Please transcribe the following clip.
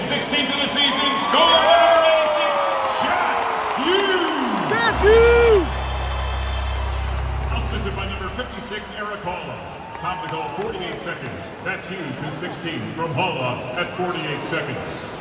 16th of the season, score number 86, Jack Hughes. Assisted by number 56, Erik Haula. Time to go 48 seconds. That's Hughes, his 16th, from Haula at 48 seconds.